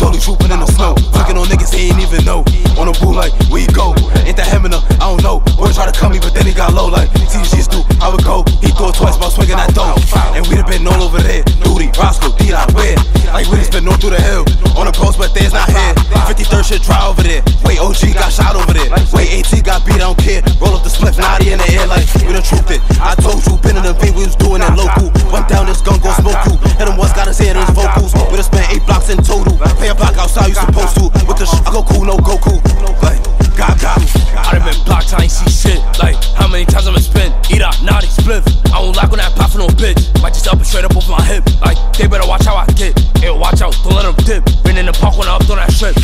Slowly trooping in the snow. Fucking on niggas he ain't even know. On the bull like, we go. Ain't that him and her? I don't know. Boy try to cut me, but then he got low like TG's do. I would go. He thought twice about swinging that dough. And we'd have been all over there. Duty, Roscoe, D I wear. Like we'd have been all through the hill. On the post, but there's not here. 53rd shit dry over there. Wait, OG got shot over there. Wait, AT got beat, I don't care. Roll up the split, naughty in the air like we the truth it. I told you, been in the beat, we was doing that local. Run down this gun, gon' smoke you. Hit in total. Pay a block outside, you supposed to. With the sh- I go cool, no Goku. Like, God, God. I done been blocked, I ain't see shit. Like, how many times I been spent? Eat up, naughty, spliff. I don't like on that pop for no bitch. Might just up and straight up over my hip. Like, they better watch how I get. Yeah, watch out, don't let them dip. Been in the park when I up on that shit.